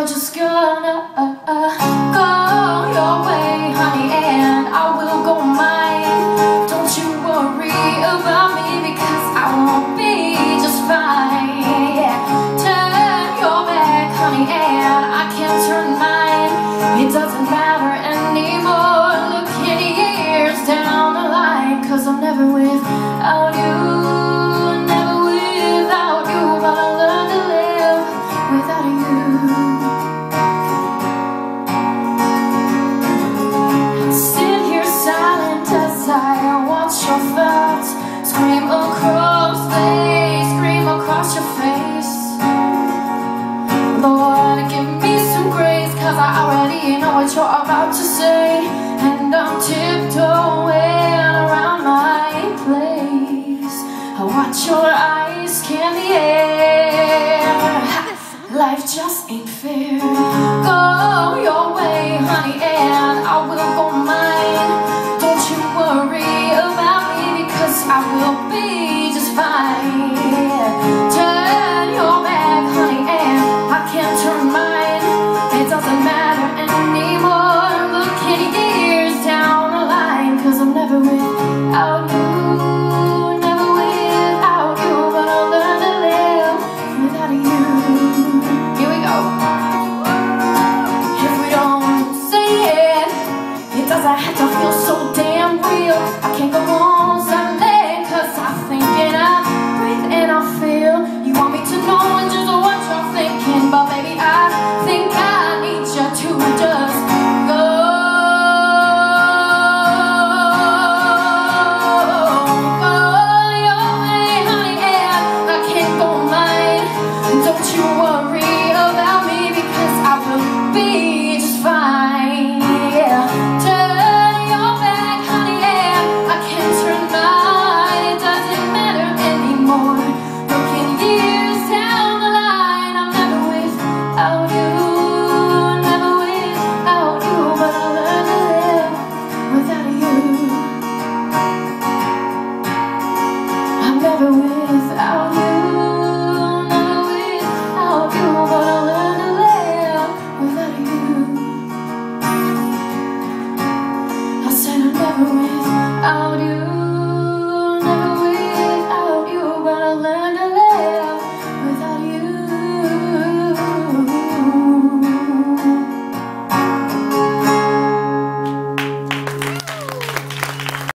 I'm just gonna uh, Scream across scream across your face. Lord, give me some I already know what you're about to say. And I'm tiptoeing around my place. I watch your eyes scan air? Life just ain't fair. Go your way, honey, and I will out you